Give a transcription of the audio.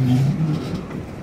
うん